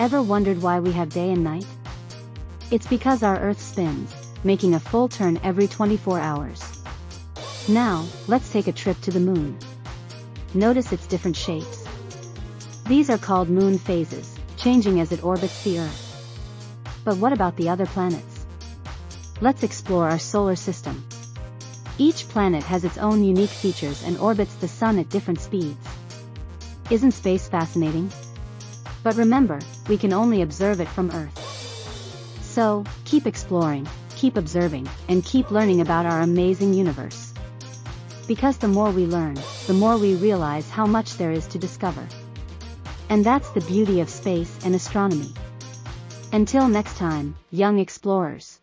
Ever wondered why we have day and night? It's because our Earth spins, making a full turn every 24 hours. Now, let's take a trip to the moon. Notice its different shapes. These are called moon phases, changing as it orbits the Earth. But what about the other planets? Let's explore our solar system. Each planet has its own unique features and orbits the sun at different speeds. Isn't space fascinating? But remember, we can only observe it from Earth. So, keep exploring, keep observing, and keep learning about our amazing universe. Because the more we learn, the more we realize how much there is to discover. And that's the beauty of space and astronomy. Until next time, young explorers.